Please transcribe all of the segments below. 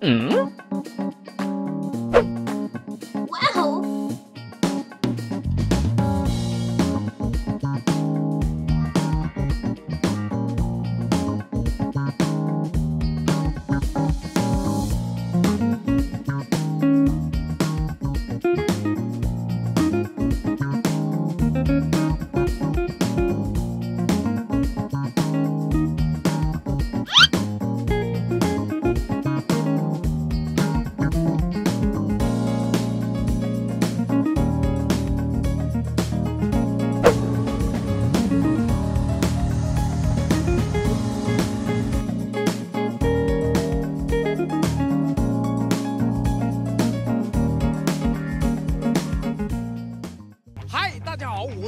嗯，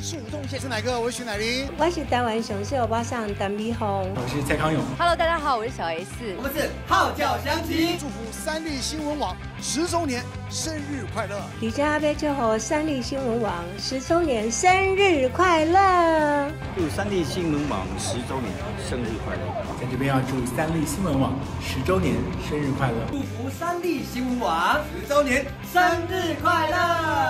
我是吴宗宪，是哪个？我是徐乃麟。我是台湾雄狮欧巴桑陈美红。我是蔡康永。Hello，大家好，我是小 S。我们是号角响起，祝福三立新闻网十周年生日快乐！李家杯祝贺三立新闻网十周年生日快乐！祝三立新闻网十周年生日快乐！在这边要祝三立新闻网十周年生日快乐！祝福三立新闻网十周年生日快乐！